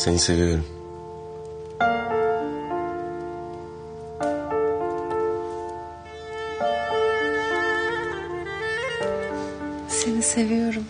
Seni seviyorum. Seni seviyorum.